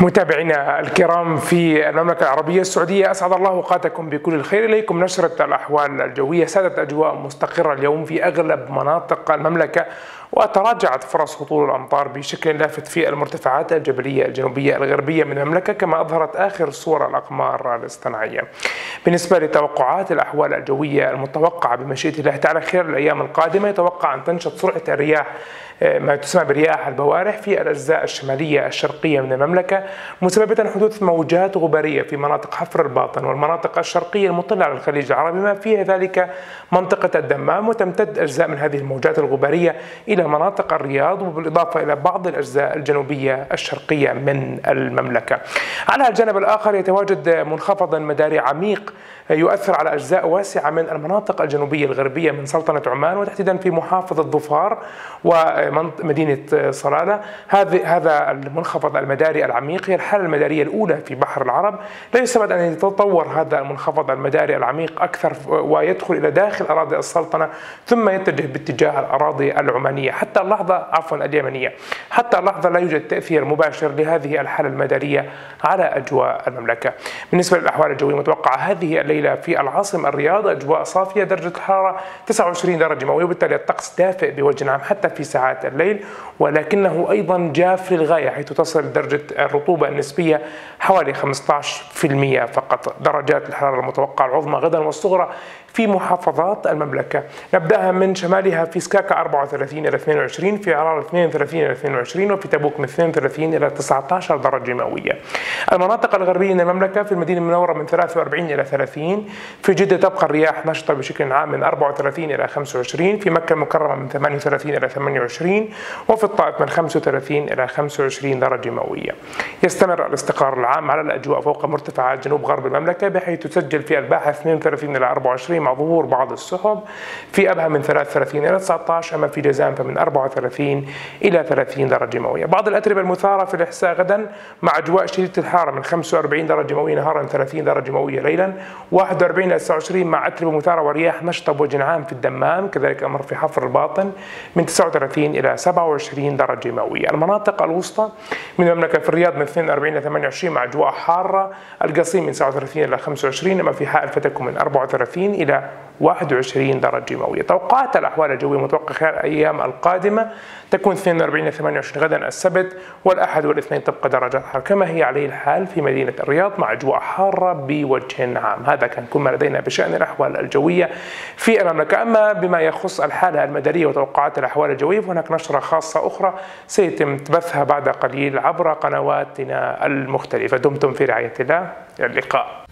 متابعينا الكرام في المملكة العربية السعودية أسعد الله أوقاتكم بكل الخير إليكم. نشرة الأحوال الجوية سادت أجواء مستقرة اليوم في أغلب مناطق المملكة وتراجعت فرص هطول الأمطار بشكل لافت في المرتفعات الجبلية الجنوبية الغربية من المملكة كما أظهرت آخر صور الأقمار الاصطناعية. بالنسبة لتوقعات الأحوال الجوية المتوقعة بمشيئة الله تعالى خلال الأيام القادمة. يتوقع أن تنشط سرعة الرياح ما تسمى برياح البوارح في الأجزاء الشمالية الشرقية من المملكة مسببة حدوث موجات غبارية في مناطق حفر الباطن والمناطق الشرقية المطلة على الخليج العربي ما فيها ذلك منطقة الدمام وتمتد أجزاء من هذه الموجات الغبارية إلى مناطق الرياض وبالإضافة إلى بعض الأجزاء الجنوبية الشرقية من المملكة. على الجانب الآخر يتواجد منخفض مداري عميق يؤثر على أجزاء واسعة من المناطق الجنوبية الغربية من سلطنة عمان وتحديدا في محافظة ظفار ومدينة صلالة. هذا المنخفض المداري العميق هي الحالة المدارية الأولى في بحر العرب. لا يستبعد أن يتطور هذا المنخفض المداري العميق أكثر ويدخل إلى داخل أراضي السلطنة ثم يتجه باتجاه الأراضي العمانية. حتى اللحظة عفوا اليمنية حتى اللحظة لا يوجد تأثير مباشر لهذه الحالة المدارية على أجواء المملكة. بالنسبة للأحوال الجوية متوقعة هذه الليلة في العاصمة الرياض أجواء صافية درجة الحرارة 29 درجة مئوية وبالتالي الطقس دافئ بوجه عام حتى في ساعات الليل ولكنه أيضا جاف للغاية حيث تصل درجة الرطوبة النسبية حوالي 15% فقط. درجات الحرارة المتوقعة العظمى غدا والصغرى في محافظات المملكة. نبدأها من شمالها في سكاكا 34 إلى 22 في عرار 32 إلى 22 وفي تبوك من 32 إلى 19 درجة مئوية. المناطق الغربية من المملكة في المدينة المنورة من 43 إلى 30 في جدة تبقى الرياح نشطة بشكل عام من 34 إلى 25 في مكة المكرمة من 38 إلى 28 وفي الطائف من 35 إلى 25 درجة مئوية. يستمر الاستقرار العام على الأجواء فوق مرتفعات جنوب غرب المملكة بحيث تسجل في الباحة 32 إلى 24 مع ظهور بعض السحب في أبها من 33 إلى 19 أما في جازان فمن 34 إلى 30 درجة مئوية. بعض الأتربة المثارة في الإحساء غدا مع أجواء شديدة الحرارة من 45 درجة مئوية نهارا 30 درجة مئوية ليلا 41 إلى 29 مع أتربة مثارة ورياح نشطة بوجه عام في الدمام كذلك أمر في حفر الباطن من 39 إلى 27 درجة مئوية. المناطق الوسطى من المملكة في الرياض من 42 إلى 28 مع أجواء حارة القصيم من 39 إلى 25 أما في حائل فتكون من 34 إلى 21 درجة مئوية. توقعات الأحوال الجوية متوقع خلال الأيام القادمة تكون 42 إلى 28 غدا السبت والأحد والاثنين تبقى درجات حرارة. كما هي عليه الحال في مدينة الرياض مع أجواء حارة بوجه عام هذا كان كل ما لدينا بشأن الأحوال الجوية في المملكة أما بما يخص الحالة المدنية وتوقعات الأحوال الجوية فهناك نشرة خاصة أخرى سيتم بثها بعد قليل عبر قنواتنا المختلفة. دمتم في رعاية الله. إلى اللقاء.